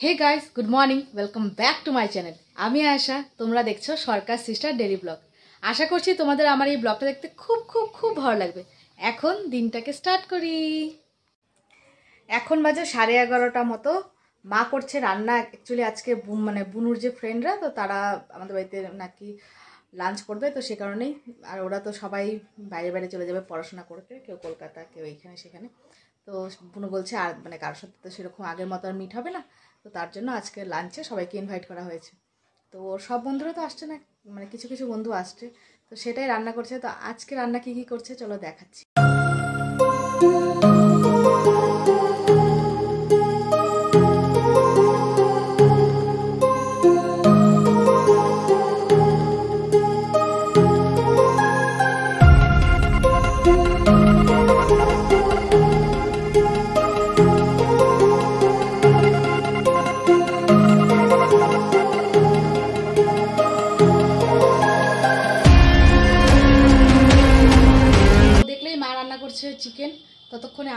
Hey guys good morning welcome back to my channel আমি আশা তোমরা দেখছ সরকার সিস্টার ডেলি ব্লগ। আশা করছি তোমাদের আমার এই ব্লগটা দেখতে খুব খুব খুব ভালো লাগবে। এখন দিনটাকে স্টার্ট করি। এখন বাজে সাড়ে এগারোটা মতো। মা করছে রান্না। অ্যাকচুয়ালি আজকে মানে বুনুর যে ফ্রেন্ডরা তো তারা আমাদের বাড়িতে নাকি লাঞ্চ করবে, তো সে কারণেই। আর ওরা তো সবাই বাইরে বাইরে চলে যাবে পড়াশোনা করতে, কেউ কলকাতা, কেউ এইখানে সেখানে। তো বুনু বলছে, আর মানে কারোর সাথে তো সেরকম আগের মতো আর মিট হবে না। তো তার জন্য আজকে লাঞ্চে সবাইকে ইনভাইট করা হয়েছে। তো ওর সব বন্ধুরা তো আসছে না মানে কিছু কিছু বন্ধু আসছে। তো সেটাই রান্না করছে। তো আজকে রান্না কী কী করছে? চলো দেখাচ্ছি।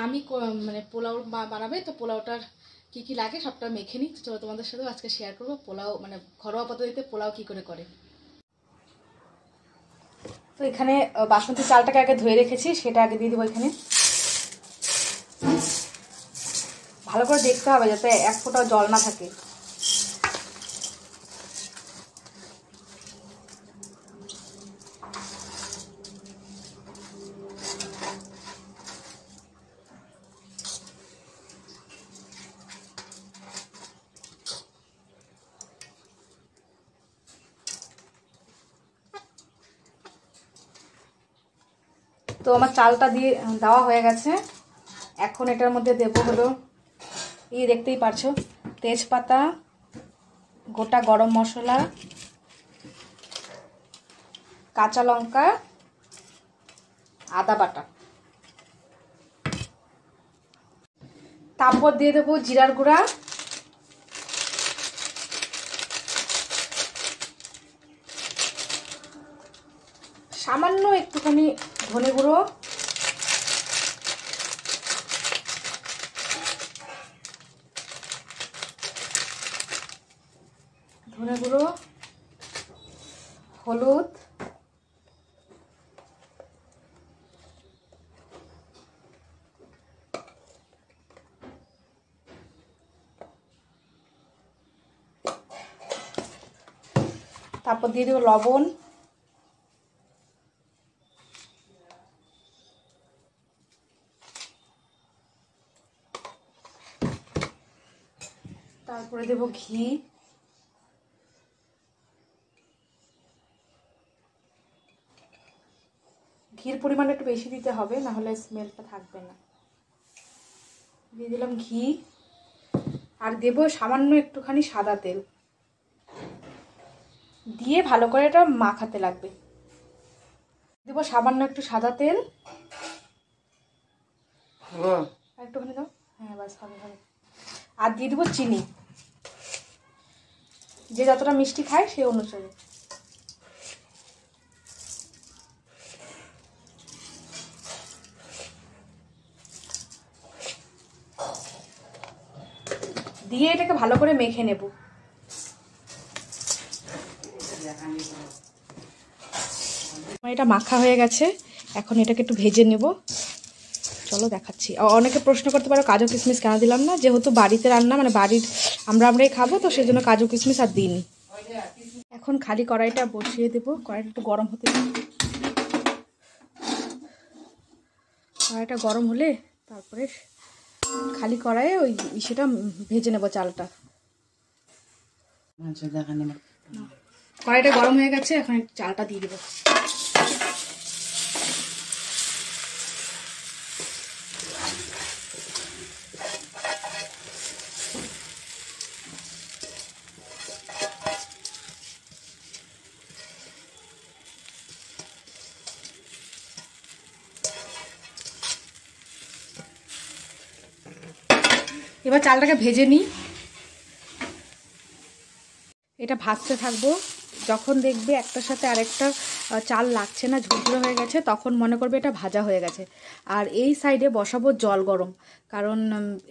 আমি মানে পোলাও বানাবে, তো পোলাওটার কি কি লাগে সবটা মেখে নিই। চলো তোমাদের সাথেও আজকে শেয়ার করব পোলাও মানে ঘরোয়া পদ্ধতিতে পোলাও কি করে করে। তো এখানে বাসন্তী চালটাকে আগে ধুয়ে রেখেছি, সেটা আগে দিয়ে দেবো এখানে। ভালো করে দেখতে হবে যাতে এক ফোঁটাও জল না থাকে। তো আমার চালটা দিয়ে দেওয়া হয়ে গেছে। এখন এটার মধ্যে দেবো হলো, এই দেখতেই পারছ, তেজপাতা, গোটা গরম মশলা, কাঁচা লঙ্কা, আদা বাটা। তারপর দিয়ে দেবো জিরার গুঁড়া। সামান্য একটুখানি ধনে গুঁড়ো। ধনে গুঁড়ো। হলুদ। তারপর দিয়ে দেবো লবণ। তারপরে দেব ঘি। ঘির পরিমাণটা একটু বেশি দিতে হবে না হলে স্মেলটা থাকবে না। দিয়ে দিলাম ঘি। আর দেব সামান্য একটুখানি সাদা তেল। দিয়ে ভালো করে এটা মাখাতে লাগবে। দেবো সামান্য একটু সাদা তেল। একটুখানি দাও। হ্যাঁ বাস হবে হবে আর দিয়ে দেবো চিনি। যে যতটা মিষ্টি খায় সেই অনুসারে। দিয়ে এটাকে ভালো করে মেখে নেব। এটা মাখা হয়ে গেছে, এখন এটাকে একটু ভেজে নেব। চলো দেখাচ্ছি। অনেকে প্রশ্ন করতে পারো কাজু কিশমিশ কেন দিলাম না? যেহেতু বাড়িতে রান্না মানে বাড়ির আমরা আমরাই খাব তো সেই জন্য কাজু কিশমিশ আর দিইনি। এখন খালি কড়াইটা বসিয়ে দেবো কড়াইটা একটু গরম হতে কড়াইটা গরম হলে তারপরে খালি কড়াইয়ে ওই সেটা ভেজে নেব চালটা। কড়াইটা গরম হয়ে গেছে এখন চালটা দিয়ে দেবো। এবার চালটাকে ভেজে নিই। এটা ভাজতে থাকব। যখন দেখবে একটার সাথে আরেকটা চাল লাগছে না, ঝুরঝুরে হয়ে গেছে, তখন মনে করবে এটা ভাজা হয়ে গেছে। আর এই সাইডে বসাবো জল গরম। কারণ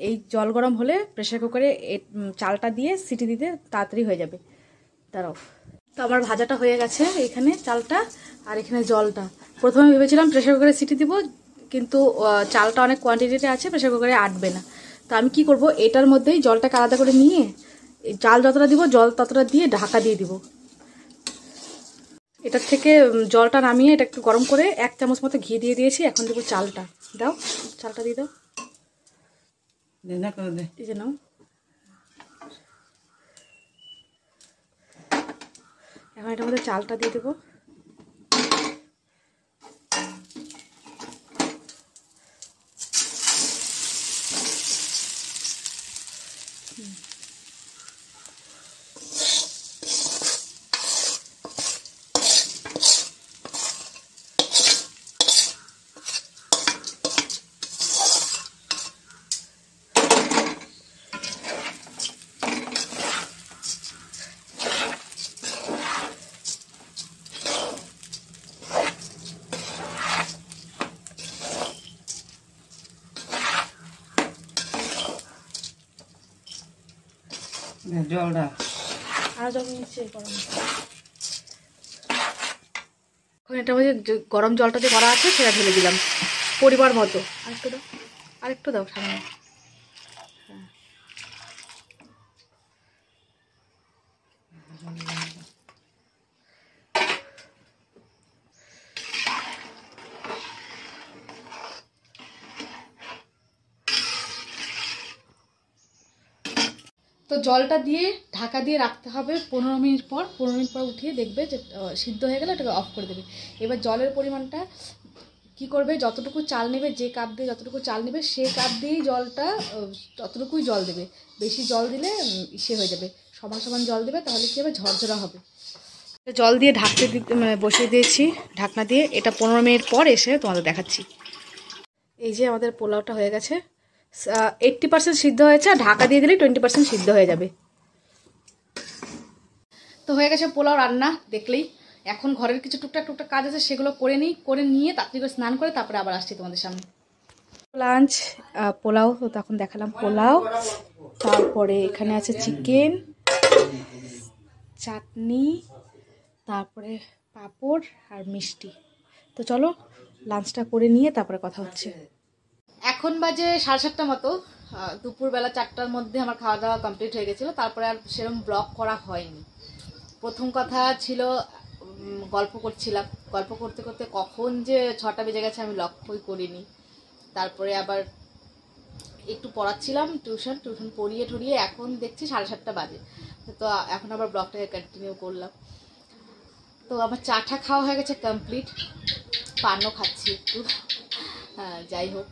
এই জল গরম হলে প্রেশার কুকারে চালটা দিয়ে সিটি দিতে তাড়াতাড়ি হয়ে যাবে। দাঁড়াও। তো আমার ভাজাটা হয়ে গেছে এখানে চালটা আর এখানে জলটা। প্রথমে ভেবেছিলাম প্রেশার কুকারে সিটি দিব, কিন্তু চালটা অনেক কোয়ান্টিটিতে আছে প্রেশার কুকারে আটবে না। তো আমি কি করব? এটার মধ্যেই জলটাকে আলাদা করে নিয়ে চাল যতটা দিব জল ততটা দিয়ে ঢাকা দিয়ে দিব। এটার থেকে জলটা নামিয়ে এটা একটু গরম করে এক চামচ মতো ঘি দিয়ে দিয়েছি। এখন দেবো চালটা। দাও চালটা দিয়ে দাও। এই যে নাও। এখন এটার মধ্যে চালটা দিয়ে দেবো। জলটা। আর যখন নিচ্ছে গরম এখন এটার মধ্যে গরম জলটা যে করা আছে, সেটা ঢেলে দিলাম। পরিবার মতো। আরেকটু দাও। আরেকটু দাও সামনে। হ্যাঁ। জলটা দিয়ে, ঢাকা দিয়ে রাখতে হবে পনেরো মিনিট পর। পনেরো মিনিট পর উঠিয়ে দেখবে যে সিদ্ধ হয়ে গেলে ওটাকে অফ করে দেবে। এবার জলের পরিমাণটা কি করবে? যতটুকু চাল নেবে, যে কাপ দিয়ে যতটুকু চাল নেবে, সে কাপ দিয়েই জলটা ততটুকুই জল দেবে। বেশি জল দিলে ইসে হয়ে যাবে। সমান সমান জল দেবে, তাহলে কী হবে? ঝরঝরা হবে। জল দিয়ে ঢাকতে দিতে বসিয়ে দিয়েছি ঢাকনা দিয়ে। এটা পনেরো মিনিট পর এসে তোমাদের দেখাচ্ছি। এই যে আমাদের পোলাওটা হয়ে গেছে। এইট্টি পার্সেন্ট সিদ্ধ হয়েছে, আর ঢাকা দিয়ে দিলে টোয়েন্টি পার্সেন্ট সিদ্ধ হয়ে যাবে। তো হয়ে গেছে পোলাও রান্না, দেখলেই। এখন ঘরের কিছু টুকটাক টুকটাক কাজ আছে, সেগুলো করে নিই, করে নিয়ে তাড়াতাড়ি করে স্নান করে তারপরে আবার আসছি তোমাদের সামনে। লাঞ্চ পোলাও, তো তখন দেখালাম পোলাও। তারপরে এখানে আছে চিকেন চাটনি, তারপরে পাঁপড় আর মিষ্টি। তো চলো লাঞ্চটা করে নিয়ে তারপরে কথা হচ্ছে। এখন বাজে সাড়ে সাতটা মতো দুপুরবেলা চারটার মধ্যে আমার খাওয়া দাওয়া কমপ্লিট হয়ে গেছিল, তারপরে আর সেরকম ব্লগ করা হয়নি। প্রথম কথা ছিল গল্প করছিলাম। গল্প করতে করতে কখন যে ছটা বেজে গেছে আমি লক্ষ্যই করিনি। তারপরে আবার একটু পড়াচ্ছিলাম টিউশন টিউশন পড়িয়ে ঠড়িয়ে এখন দেখছি সাড়ে সাতটা বাজে। তো এখন আবার ব্লগটাকে কন্টিনিউ করলাম। তো আমার চাটা খাওয়া হয়ে গেছে কমপ্লিট পানও খাচ্ছি একটু। হ্যাঁ যাই হোক।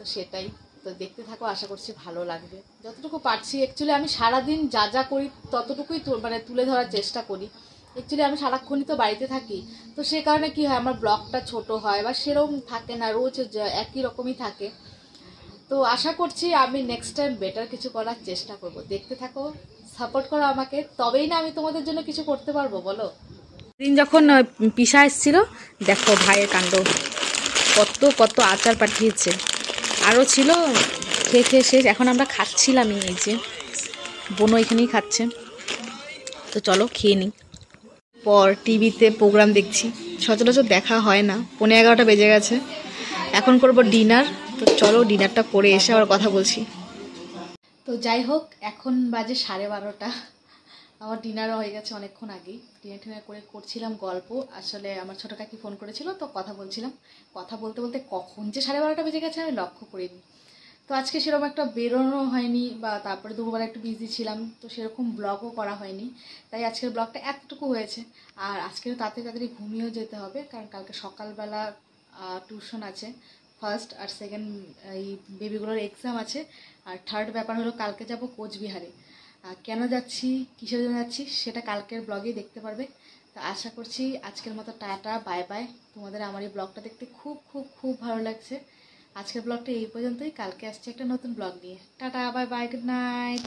তো সেটাই। তো দেখতে থাকো, আশা করছি ভালো লাগবে। যতটুকু পারছি অ্যাকচুয়ালি আমি সারাদিন যা যা করি, ততটুকুই মানে তুলে ধরার চেষ্টা করি। অ্যাকচুয়ালি আমি সারাক্ষণই তো বাড়িতে থাকি। তো সে কারণে কি হয়, আমার ব্লগটা ছোট হয় বা সেরকম থাকে না, রোজ একই রকমই থাকে। তো আশা করছি আমি নেক্সট টাইম বেটার কিছু করার চেষ্টা করব। দেখতে থাকো সাপোর্ট করো আমাকে। তবেই না আমি তোমাদের জন্য কিছু করতে পারব, বলো? দিন যখন পিসা এসেছিল, দেখো ভাইয়ের কাণ্ড। কত কত আচার পাঠিয়েছে। আরও ছিল, খেয়ে খেয়ে শেষ। এখন আমরা খাচ্ছিলামই এই যে। বোনও এখানেই খাচ্ছে। তো চলো খেয়ে নিই। পর টিভিতে প্রোগ্রাম দেখছি। সচরাচর দেখা হয় না। পনেরো এগারোটা বেজে গেছে। এখন করব ডিনার। তো চলো ডিনারটা করে এসে আবার কথা বলছি। তো যাই হোক, এখন বাজে সাড়ে বারোটা। আমার ডিনারও হয়ে গেছে অনেকক্ষণ আগেই। ডিনার টিনার করে করছিলাম গল্প। আসলে আমার ছোটো কাকি ফোন করেছিল, তো কথা বলছিলাম। কথা বলতে বলতে কখন যে সাড়ে বারোটা বেজে গেছে আমি লক্ষ্য করিনি। তো আজকে সেরকম একটা বেরোনো হয়নি বা তারপরে দুপুরবেলা একটু বিজি ছিলাম, তো সেরকম ব্লগও করা হয়নি। তাই আজকের ব্লগটা এতটুকু হয়েছে। আর আজকেও তাড়াতাড়ি তাড়াতাড়ি ঘুমিয়েও যেতে হবে, কারণ কালকে সকালবেলা টিউশন আছে। ফার্স্ট আর সেকেন্ড এই বেবিগুলোর এক্সাম আছে। আর থার্ড ব্যাপার হলো কালকে যাব কোচবিহারে। কেন যাচ্ছি, কিসের জন্য যাচ্ছি, সেটা কালকের ব্লগেই দেখতে পারবে। তো আশা করছি আজকের মতো টাটা বাই বাই তোমাদের আমার এই ব্লগটা দেখতে খুব খুব খুব ভালো লাগছে। আজকের ব্লগটা এই পর্যন্তই। কালকে আসছে একটা নতুন ব্লগ নিয়ে। Tata bye bye good night